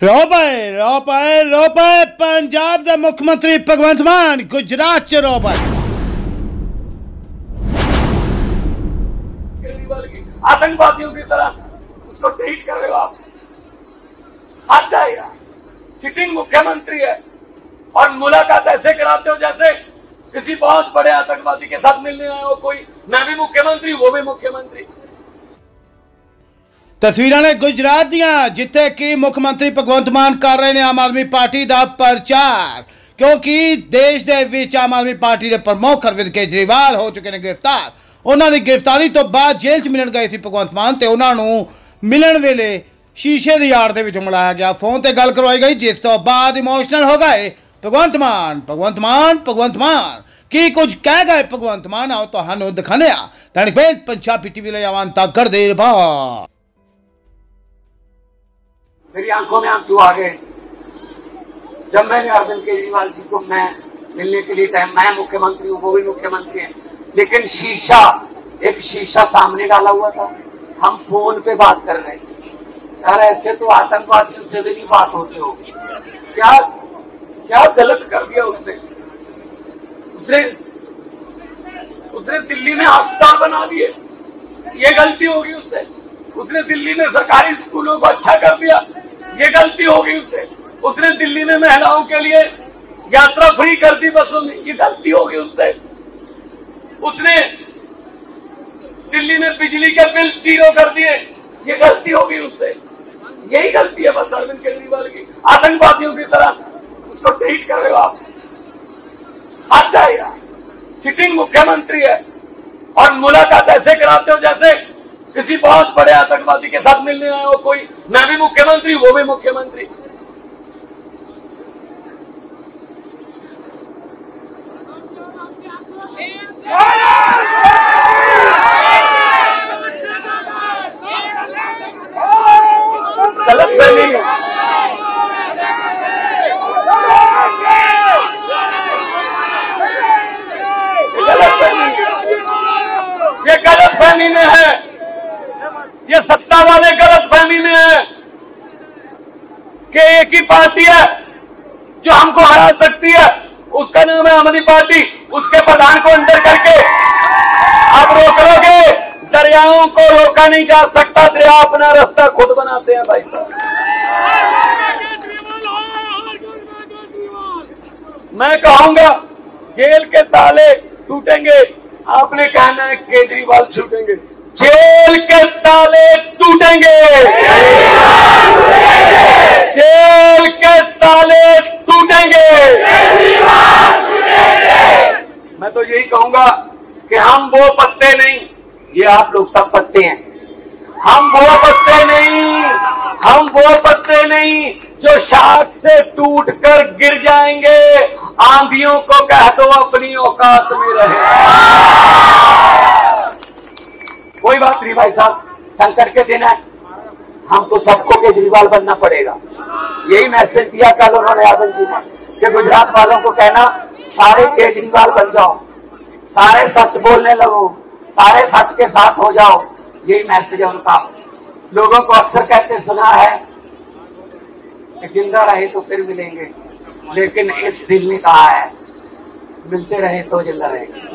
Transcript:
ਲੋ ਭਾਈ ਲੋ ਭਾਈ ਲੋ ਭਾਈ ਪੰਜਾਬ ਦੇ ਮੁੱਖ ਮੰਤਰੀ ਭਗਵੰਤ ਮਾਨ ਗੁਜਰਾਤ ਚ ਰੋ ਭਾਈ केजरीवाल की आतंकवादियों की तरह उसको ट्रीट कर रहे हो आप हाथ जाएगा सिटिंग मुख्यमंत्री है और मुलाकात ऐसे कराते हो जैसे किसी बहुत बड़े आतंकवादी के साथ मिलने आए हो कोई मैं भी मुख्यमंत्री वो भी मुख्यमंत्री ਤਸਵੀਰਾਂ ਨੇ ਗੁਜਰਾਤ ਦੀਆਂ, ਜਿੱਥੇ ਕਿ ਮੁੱਖ ਮੰਤਰੀ ਭਗਵੰਤ ਮਾਨ ਕਰ ਰਹੇ ਨੇ ਆਮ ਆਦਮੀ ਪਾਰਟੀ ਦਾ ਪ੍ਰਚਾਰ। ਕਿਉਂਕਿ ਦੇਸ਼ ਦੇ ਵਿੱਚ ਆਮ ਆਦਮੀ ਪਾਰਟੀ ਦੇ ਪ੍ਰਮੁੱਖ ਅਰਵਿੰਦ ਕੇਜਰੀਵਾਲ ਹੋ ਚੁੱਕੇ ਨੇ ਗ੍ਰਿਫਤਾਰ। ਉਹਨਾਂ ਦੀ ਗ੍ਰਿਫਤਾਰੀ ਤੋਂ ਬਾਅਦ ਜੇਲ੍ਹ 'ਚ ਮਿਲਣ ਗਏ ਸੀ ਭਗਵੰਤ ਮਾਨ ਤੇ ਉਹਨਾਂ ਨੂੰ ਮਿਲਣ ਵੇਲੇ ਸ਼ੀਸ਼ੇ ਦੀ ਯਾਰ ਦੇ ਵਿੱਚ ਮਿਲਾਇਆ ਗਿਆ। ਫੋਨ ਤੇ ਗੱਲ ਕਰਵਾਈ ਗਈ, ਜਿਸ ਤੋਂ ਬਾਅਦ ਇਮੋਸ਼ਨਲ ਹੋ ਗਏ ਭਗਵੰਤ ਮਾਨ। ਭਗਵੰਤ ਮਾਨ ਭਗਵੰਤ ਮਾਨ, ਕੀ ਕੁਝ ਕਹਿ ਗਏ ਭਗਵੰਤ ਮਾਨ? ਆਓ ਤੁਹਾਨੂੰ ਦਿਖਾਣੇ ਆ ਦੈਨਿਕ ਬੇਲ ਪੰਜਾਬੀ ਟੀਵੀ ਲਈ ਆਵਾਂ ਤੱਕ ਕਰ ਦੇਰ मेरी आँखों में आँसू आ गए। जब मैंने अरविंद केजरीवाल जी को मैं मिलने के लिए टाइम मैं मुख्यमंत्री हूँ, वो भी मुख्यमंत्री हैं। लेकिन शीशा, एक शीशा सामने डाला हुआ था। हम फ़ोन पे बात कर रहे थे यार, ऐसे तो आतंकवादियों से भी बात होती होगी। क्या क्या गलत कर दिया उसने? उसने उसने दिल्ली में अस्पताल बना दिए। ये गलती होगी उससे। उसने दिल्ली में सरकारी स्कूलों को अच्छा कर दिया। ये गलती होगी उससे। उसने दिल्ली में महिलाओं के लिए यात्रा फ्री कर दी, बसों में ये गलती होगी उससे। उसने दिल्ली में बिजली के बिल ज़ीरो कर दिए। ये गलती होगी उससे। यही गलती है बस अरविंद केजरीवाल की। आतंकवादियों की तरह उसको ट्रीट कर रहे हो आप। हाथ जाएगा सिटिंग मुख्यमंत्री है और मुलाकात ऐसे कराते हो जैसे किसी बहुत बड़े आतंकवादी के साथ मिलने आए हो कोई? मैं भी मुख्यमंत्री, वो भी मुख्यमंत्री। गलत फहमी ये गलत में है। ये सत्ता वाले गलत फहमी में है कि एक ही पार्टी है जो हमको हरा सकती है। उसका नाम है आम आदमी पार्टी। उसके प्रधान को अंदर करके आप रोक लोगे। दरियाओं को रोका नहीं जा सकता। दरिया अपना रास्ता खुद बनाते हैं भाई। मैं कहूँगा, जेल के ताले टूटेंगे। आपने कहना है केजरीवाल छूटेंगे। जेल के ताले टूटेंगे। जेल के ताले टूटेंगे। मैं तो यही कहूँगा कि हम वो पत्ते नहीं, ये आप लोग सब पत्ते हैं। हम वो पत्ते नहीं, हम वो पत्ते नहीं जो शाख से टूट कर गिर जाएँगे। आंधियों को कह दो अपनी औकात में रहे। कोई भाई साहब संकट के दिन है। हमको सबको केजरीवाल बनना पड़ेगा। यही मैसेज दिया कल उन्होंने यादव जी ने कि गुजरात वालों को कहना, सारे केजरीवाल बन जाओ। सारे सच बोलने लगो, सारे सच के साथ हो जाओ। यही मैसेज है उनका। लोगों को अक्सर कहते सुना है, कि ज़िंदा रहे तो फिर मिलेंगे। लेकिन इस दिल ने कहा है, मिलते रहे तो ज़िंदा रहेंगे।